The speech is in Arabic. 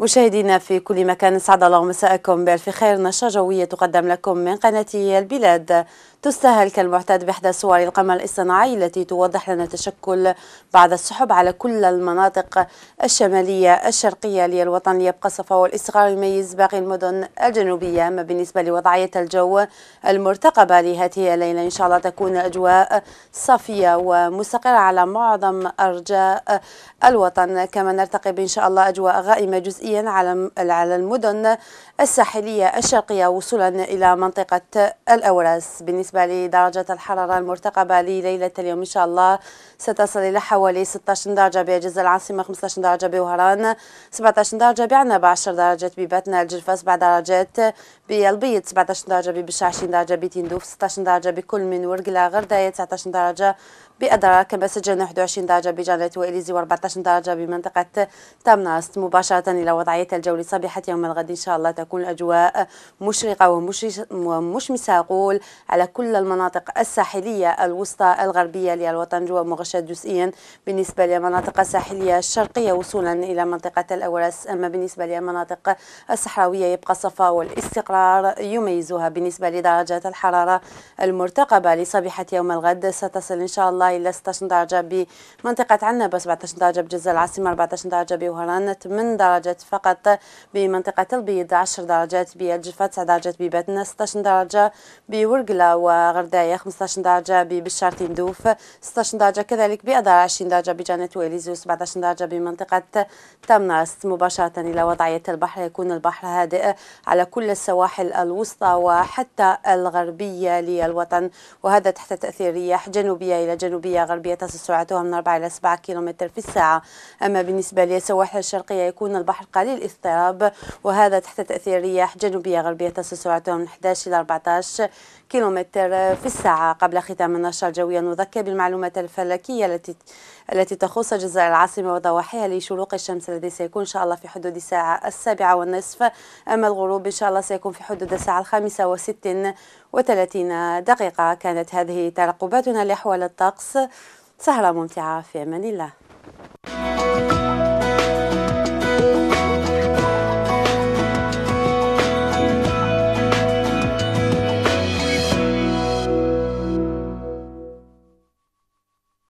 مشاهدينا في كل مكان اسعد الله مساءكم. بالف خير. نشرة جوية تقدم لكم من قناة البلاد. تستهل كالمعتاد بإحدى صور القمر الاصطناعي التي توضح لنا تشكل بعض السحب على كل المناطق الشمالية الشرقية للوطن ليبقى صفا والاستقرار يميز باقي المدن الجنوبية. أما بالنسبة لوضعية الجو المرتقبة لهذه الليلة إن شاء الله تكون الأجواء صافية ومستقرة على معظم أرجاء الوطن. كما نرتقب إن شاء الله أجواء غائمة جزئيا على على المدن الساحلية الشرقية وصولا إلى منطقة الأورس بالنسبة بالنسبة لدرجة الحرارة المرتقبة لليلة اليوم إن شاء الله. ستصل إلى حوالي 16 درجة بجزء العاصمة 15 درجة بوهران 17 درجة بعنبة 10 درجات بباتنا الجرفة 7 درجات بالبيض 17 درجة ببشع 20 درجة بتندوف 16 درجة بكل من ورقلة غرداية 19 درجة بأدرا كما سجلنا 21 درجة بجانة وإليزي و14 درجة بمنطقة تامناست مباشرة إلى وضعية الجو لصبيحة يوم الغد إن شاء الله تكون الأجواء مشرقة ومشمسة أقول على كل المناطق الساحلية الوسطى الغربية للوطن جوا مغشى جزئيا. بالنسبة للمناطق الساحلية الشرقية وصولا إلى منطقة الأورس أما بالنسبة للمناطق الصحراوية يبقى الصفاء والاستقرار يميزها. بالنسبة لدرجات الحرارة المرتقبة لصبيحة يوم الغد ستصل إن شاء الله إلى 16 درجة بمنطقة عنبة 17 درجة بجزء العاصمة 14 درجة بوهران. 8 درجات فقط بمنطقة البيض 10 درجات بألجفة 9 درجات بباتنا 16 درجة بورقلة وغرداية 15 درجة ببشار تندوف 16 درجة كذلك بأدار 20 درجة بجانة وإليزيو 17 درجة بمنطقة تامناست مباشرة إلى وضعية البحر يكون البحر هادئ على كل السواحل الوسطى وحتى الغربية للوطن وهذا تحت تأثير رياح جنوبية إلى جنوبية غربية تصل سرعتها من 4 إلى 7 كم في الساعة. أما بالنسبة للسواحل الشرقية يكون البحر قليل اضطراب وهذا تحت تأثير رياح جنوبية غربية تصل سرعتها من 11 إلى 14 كيلومتر. في الساعة قبل ختام النشرة الجوية. نذكر بالمعلومات الفلكية التي التي تخص جزائر العاصمة وضواحيها لشروق الشمس الذي سيكون إن شاء الله في حدود الساعة السابعة والنصف. أما الغروب إن شاء الله سيكون في حدود الساعة الخامسة وست وثلاثين دقيقة. كانت هذه ترقباتنا لأحوال الطقس. سهرة ممتعة في أمان الله.